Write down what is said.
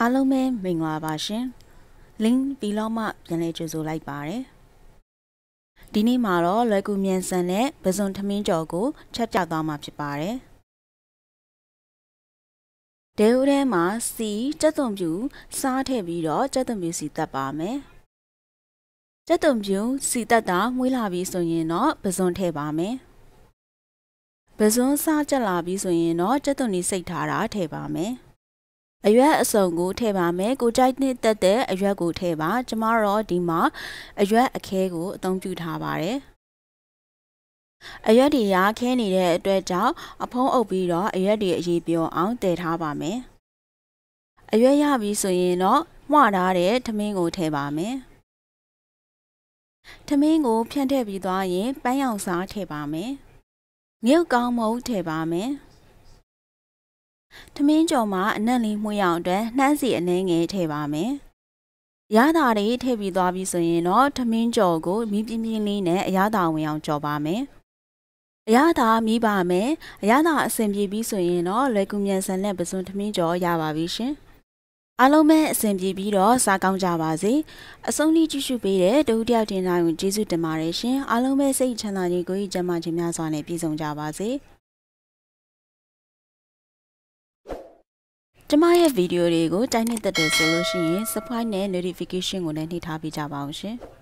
အားလုံးပဲမင်္ဂလာပါရှင်။ link ဗီလော့မှပြန်လဲကြိုဆိုလိုက်ပါတယ်။ဒီနေ့မှာတော့လွယ်ကူမြန်ဆန်တဲ့ပဇွန်ထမင်းကြော်ကိုချက်ပြသွားမှာဖြစ်ပါတယ်။ဒေဦးထဲမှာစီကြက်သွန်ပြူစားထည့်ပြီးတော့ကြက်သွန်ပြူစီတက်ပါမယ်။ကြက်သွန်ပြူစီတက်တာမွေးလာပြီဆိုရင်တော့ပဇွန်ထည့်ပါမယ်။ပဇွန်စားကြက်လာပြီဆိုရင်တော့ကြက်သွန်ကြီးစိတ်ထားတာထည့်ပါမယ်။ အရွက်အစုံကိုထည့်ပါမယ်ကိုကြိုက်နှစ်သက်တဲ့အရွက်ကိုထည့်ပါကျမတို့ဒီမှာအရွက်အခဲကိုအသုံးပြုထားပါတယ်အရွက်တွေရာခဲနေတဲ့အတွက်ကြောင့်အဖုံးအုပ်ပြီးတော့အရွက်တွေအရေးပြောအောင်တည်ထားပါမယ်အရွက်ရပြီဆိုရင်တော့မှွထားတဲ့ထမင်းကိုထည့်ပါမယ်ထမင်းကိုဖြန့်ထည့်ပြီးသွားရင်ပန်းရောင်စားထည့်ပါမယ်မြုပ်ကောင်းမုတ်ထည့်ပါမယ် ထမင်းကြော်မှာအနက်လေးမှုရအောင်အတွက်နှမ်းစီအနှဲငယ်ထည့်ပါမယ်။ရတာတွေထည့်ပြီးသွားပြီဆိုရင်တော့ထမင်းကြော်ကိုမီးပြင်းပြင်းလေးနဲ့အရသာဝင်အောင်ကြော်ပါမယ်။အရသာမီးပါမယ်။အရသာအဆင်ပြေပြီဆိုရင်တော့လွယ်ကူမြန်ဆန်တဲ့ပစွန်ထမင်းကြော်ရပါပြီရှင်။အားလုံးပဲအဆင်ပြေပြီးတော့စားကောင်းကြပါစေ။အဆုံးထိကြည့်ရှုပေးတဲ့တဦးတယောက်တင်တိုင်းကိုကျေးဇူးတင်ပါတယ်ရှင်။အားလုံးပဲစိတ်ချမ်းသာခြင်းကိုကျန်းမာခြင်းများစွာနဲ့ပြည့်စုံကြပါစေ။ ကျမရဲ့ဗီဒီယိုတွေကိုတိုက်နှစ်သက်တယ်ဆိုလို့ရှိရင် subscribe နဲ့ notification ကိုလည်းနှိပ်ထားပေးကြပါအောင်ရှင်။